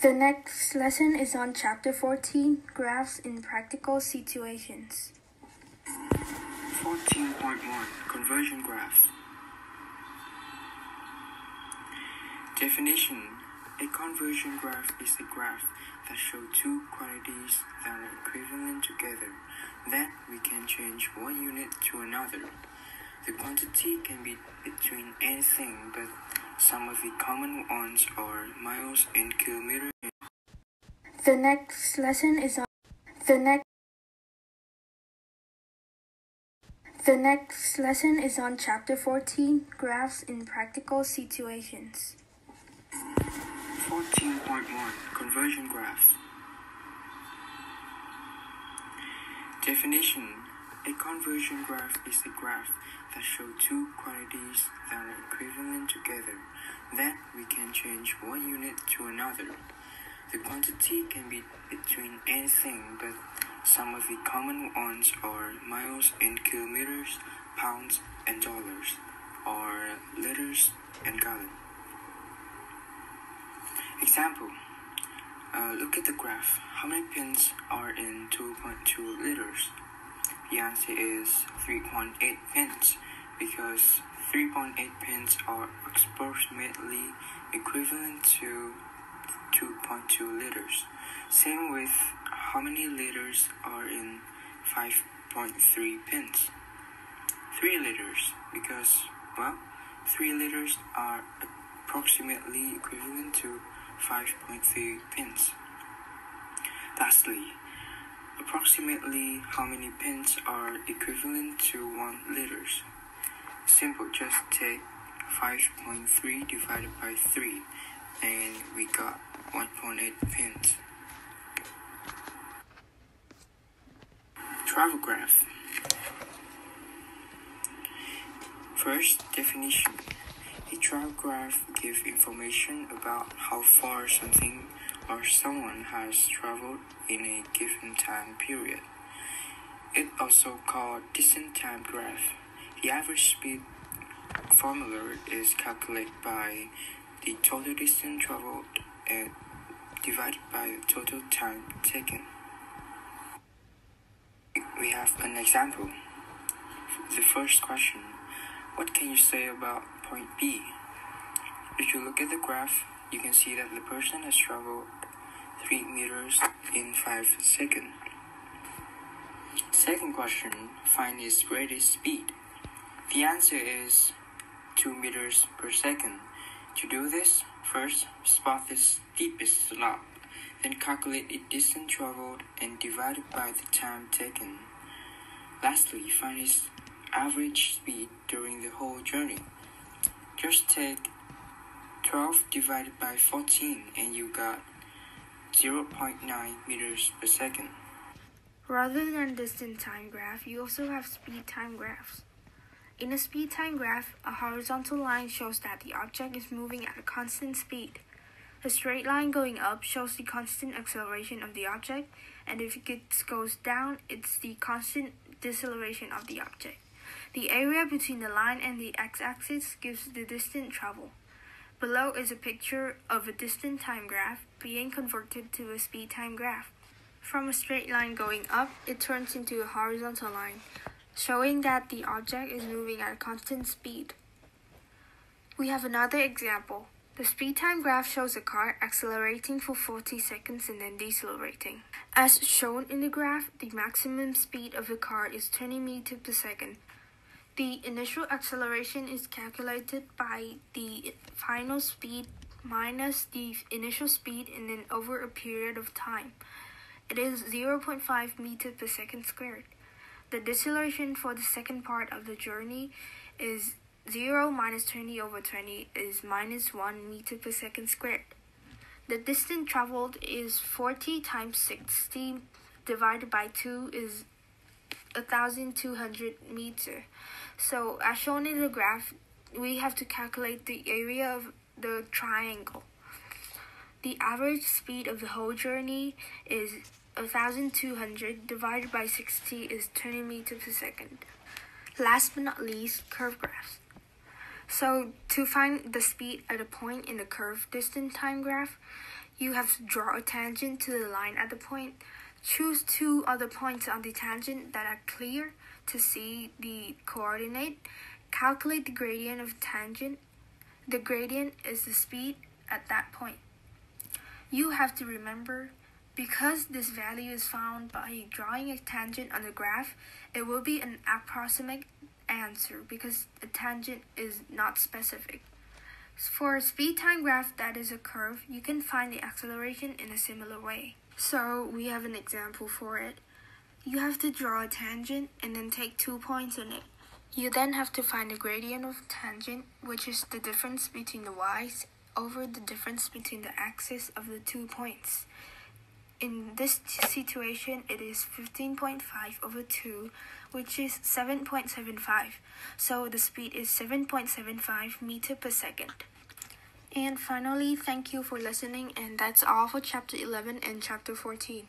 The next lesson is on chapter 14 Graphs in Practical Situations. 14.1 Conversion Graph Definition A conversion graph is a graph that shows two quantities that are equivalent together. Then we can change one unit to another. The quantity can be between anything, but some of the common ones are miles and kilometers. The next lesson is on the next The next lesson is on chapter 14 Graphs in Practical Situations. 14.1 Conversion Graph Definition A conversion graph is a graph that shows two quantities that are equivalent together. Then we can change one unit to another. The quantity can be between anything, but some of the common ones are miles and kilometers, pounds and dollars, or liters and gallons. Example uh, Look at the graph. How many pins are in 2.2 liters? The answer is 3.8 pins because 3.8 pins are approximately equivalent to 2.2 liters. Same with how many liters are in 5.3 pins? 3 liters because, well, 3 liters are approximately equivalent to 5.3 pins. Lastly, approximately how many pins are equivalent to 1 liters? Simple, just take 5.3 divided by 3 and we got 1.8 pins. Travel graph. First definition. A travel graph gives information about how far something or someone has traveled in a given time period. It also called distance time graph. The average speed formula is calculated by the total distance traveled and divided by the total time taken. We have an example. The first question What can you say about point B? If you look at the graph, you can see that the person has traveled 3 meters in 5 seconds. Second question Find his greatest speed. The answer is 2 meters per second. To do this, first spot the steepest slope, then calculate the distance traveled and divide it by the time taken. Lastly, find his average speed during the whole journey. Just take 12 divided by 14 and you got 0.9 meters per second. Rather than distance time graph, you also have speed time graphs. In a speed time graph, a horizontal line shows that the object is moving at a constant speed. A straight line going up shows the constant acceleration of the object, and if it goes down, it's the constant deceleration of the object. The area between the line and the x-axis gives the distance traveled. Below is a picture of a distance time graph being converted to a speed time graph. From a straight line going up, it turns into a horizontal line, showing that the object is moving at a constant speed. We have another example. The speed time graph shows a car accelerating for 40 seconds and then decelerating. As shown in the graph, the maximum speed of the car is 20 meters per second. The initial acceleration is calculated by the final speed minus the initial speed and then over a period of time. It is 0.5 meters per second squared. The deceleration for the second part of the journey is 0 minus 20 over 20 is minus 1 meter per second squared. The distance traveled is 40 times 60 divided by 2 is 1200 meter. So as shown in the graph, we have to calculate the area of the triangle. The average speed of the whole journey is 1200 divided by 60 is 20 meters per second. Last but not least, curve graphs. So to find the speed at a point in the curve distance time graph, You have to draw a tangent to the line at the point. Choose two other points on the tangent that are clear to see the coordinate. Calculate the gradient of tangent. The gradient is the speed at that point. You have to remember because this value is found by drawing a tangent on the graph, it will be an approximate answer because a tangent is not specific. For a speed time graph that is a curve, you can find the acceleration in a similar way. So we have an example for it. You have to draw a tangent and then take two points on it. You then have to find the gradient of tangent, which is the difference between the y's over the difference between the axes of the two points. In this situation, it is 15.5 over 2, which is 7.75. So the speed is 7.75 meter per second. And finally, thank you for listening, and that's all for chapter 11 and chapter 14.